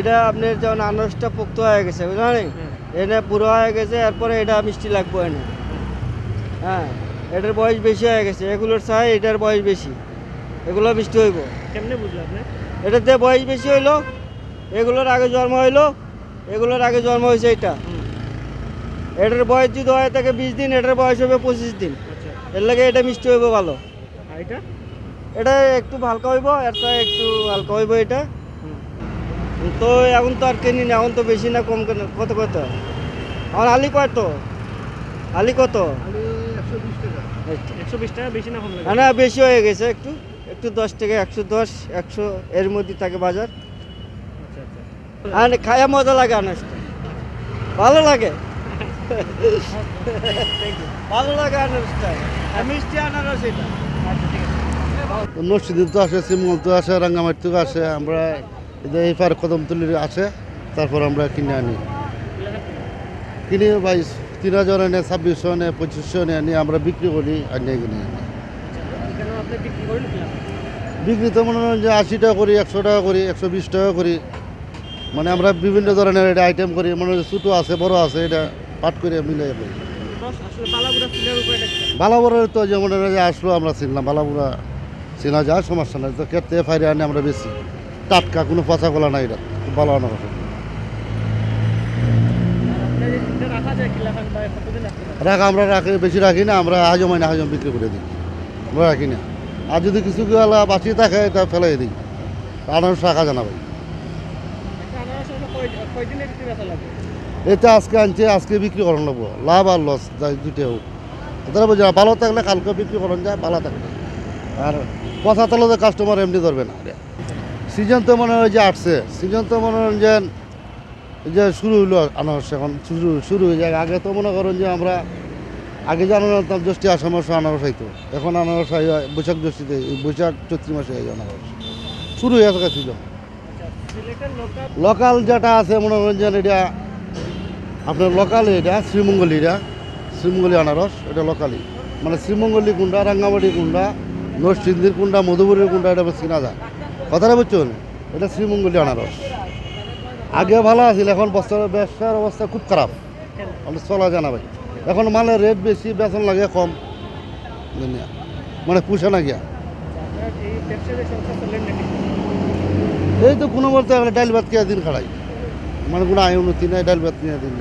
এটা আপনার যখন আনারসটা পোক্ত হয়ে গেছে বুঝলেন এটা পুরো হয়ে গেছে এরপরে এটা মিষ্টি লাগবে এনে। হ্যাঁ এটার বয়স বেশি হয়ে গেছে এগুলোর চাই এটার বয়স বেশি এগুলো মিষ্টি হইব। কেমনে বুঝলো আপনি? এটাতে বয়স বেশি হইল এগুলোর আগে জন্ম হইল এগুলোর আগে জন্ম হয়েছে এটা। এটার বয়স যদি হয় থাকে বিশ দিন এটার বয়স হবে পঁচিশ দিন। আচ্ছা। এর লাগে এটা মিষ্টি হইব ভালো। এটা? এটা একটু হালকা হইব এটা একটু হালকা হইব এটা। তো এখন তো আর কিনি না এখন তো বেশি না কম কেন কত কত? আমার আলি কত আলি কত? আচ্ছা। একশো বিশ টাকা। বেশি না কম লাগে? না না বেশি হয়ে গেছে একটু। একটু দশ থেকে একশো দশ একশো এর মধ্যে থাকে বাজার। আচ্ছা আচ্ছা। আর খায়া মজা লাগে আনারসটা ভালো লাগে? ভালো লাগে আনারসটা আর মিষ্টি আনারস এটা আচ্ছা ঠিক আছে নরসিংদীর তো আসে সিমল তো আসে রাঙ্গামাটি থেকে আসে আমরা এই পার কদমতলির আছে, তারপর আমরা কিনে আনি। কিনে বাইশ তিন হাজার এনে, ছাব্বিশশো এনে, পঁচিশশো এনে আনি, আমরা বিক্রি করি আর নিয়ে কিনে আনি। বিক্রি তো মনে হয় যে আশি টাকা করি, একশো টাকা করি, একশো বিশ টাকা করি। মানে আমরা বিভিন্ন ধরনের এটা আইটেম করি, মনে ছোটো আছে, বড় আছে, এটা পাট করে মিলে করি। বালাবুড়ার তো যেমন আসলো, আমরা চিনলাম, বালাবুড়া চেনা যায়, সমস্যা নাই। তো কেটে ফাইরে আনি, আমরা বেশি টাটকা, কোনো পচা গলা নাই এটা ভালো আনা আপনার রাখা কিলা আমরা রাখি, বেশি রাখি না, আমরা হাজম না হাজম বিক্রি করে দিই। আমরা রাখি না। আর যদি কিছু গেলা বাঁচিয়ে থাকে, এটা ফেলাই দিই। আনারস রাখা জানা ভাই। একটা আনারস হলো কয়- কয়দিনে বিক্রি বেচা লাগে এটা আজকে আনছে, আজকে বিক্রি করানো লাগবো লাভ আর লস, যাই দুটো হোক। বুঝে ভালো থাকলে কালকে বিক্রি করানো যায় ভালো থাকলে। আর পচা তাহলে তো কাস্টমার এমনি ধরবে না। সিজন তো মনে হয় যে আসছে সিজন তো মনে হয় যে শুরু হইল আনারস এখন, শুরু শুরু হয়ে যায়। আগে তো মনে করেন যে আমরা, আগে যে আনারস আনতাম, জ্যৈষ্ঠী আষাঢ় মাসে আনারস হইতো। এখন আনারস হয়, বৈশাখ জ্যৈষ্ঠীতে বৈশাখ চৈত্রী মাসে হয় আনারস। শুরু হয়ে সিজন আচ্ছা লোকাল যেটা আছে, মনে যে এটা, আপনার লোকাল এটা, শ্রীমঙ্গলী এটা, শ্রীমঙ্গলী আনারস, এটা লোকালি মানে শ্রীমঙ্গলী কুন্ডা, রাঙ্গামাটি কুন্ডা, নরসিংদীর কুন্ডা মধুপুরের কুন্ডা, এটা চিনা যায়। কথাটা বুঝছেন? এটা শ্রীমঙ্গলী আনারস। আগে ভালো আছিল, এখন বস্তার ব্যবসার অবস্থা খুব খারাপ। মানে চলা জানা ভাই। এখন মালের রেট বেশি, বেতন লাগে কম। মানে পুষে না গিয়া। এই তো কোনো বলতে ডাইল ভাত কে দিন খাড়াই। মানে কোনো আয় উন্নতি নাই, ডাইল ভাত নিয়ে দিন